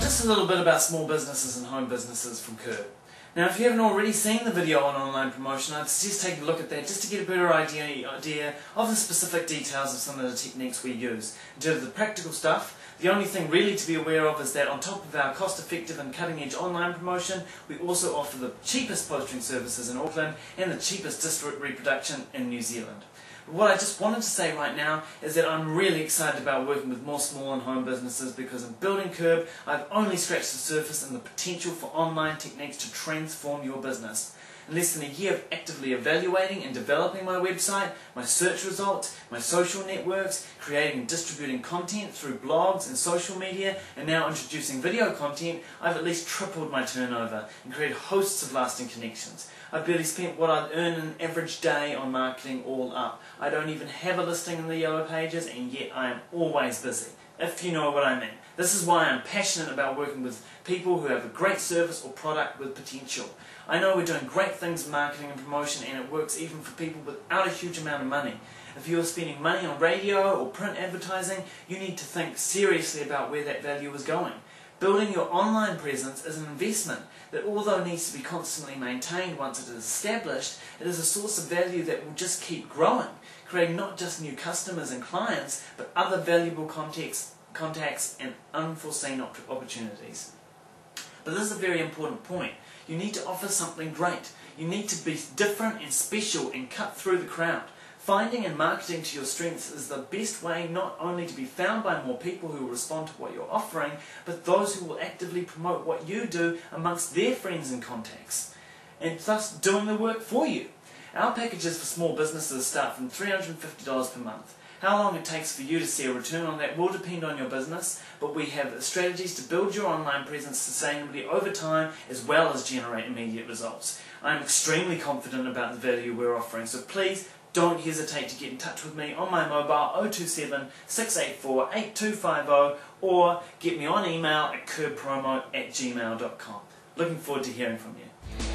just a little bit about small businesses and home businesses from Kurb. Now if you haven't already seen the video on online promotion, I'd suggest taking a look at that just to get a better idea, idea of the specific details of some of the techniques we use. In terms of the practical stuff, the only thing really to be aware of is that on top of our cost-effective and cutting-edge online promotion, we also offer the cheapest postering services in Auckland and the cheapest district reproduction in New Zealand. What I just wanted to say right now is that I'm really excited about working with more small and home businesses because in building Kurb, I've only scratched the surface and the potential for online techniques to transform your business. In less than a year of actively evaluating and developing my website, my search results, my social networks, creating and distributing content through blogs and social media, and now introducing video content, I've at least tripled my turnover and created hosts of lasting connections. I've barely spent what I'd earn an average day on marketing all up. I don't even have a listing in the yellow pages, and yet I am always busy, if you know what I mean. This is why I'm passionate about working with people who have a great service or product with potential. I know we're doing great things in marketing and promotion and it works even for people without a huge amount of money. If you're spending money on radio or print advertising, you need to think seriously about where that value is going. Building your online presence is an investment that although needs to be constantly maintained once it is established, it is a source of value that will just keep growing, creating not just new customers and clients, but other valuable contacts, contacts and unforeseen opportunities. But this is a very important point. You need to offer something great. You need to be different and special and cut through the crowd. Finding and marketing to your strengths is the best way not only to be found by more people who will respond to what you're offering, but those who will actively promote what you do amongst their friends and contacts, and thus doing the work for you. Our packages for small businesses start from $350 per month. How long it takes for you to see a return on that will depend on your business, but we have strategies to build your online presence sustainably over time as well as generate immediate results. I'm extremely confident about the value we're offering, so please don't hesitate to get in touch with me on my mobile 027 684 8250 or get me on email at kurbpromo at gmail.com. Looking forward to hearing from you.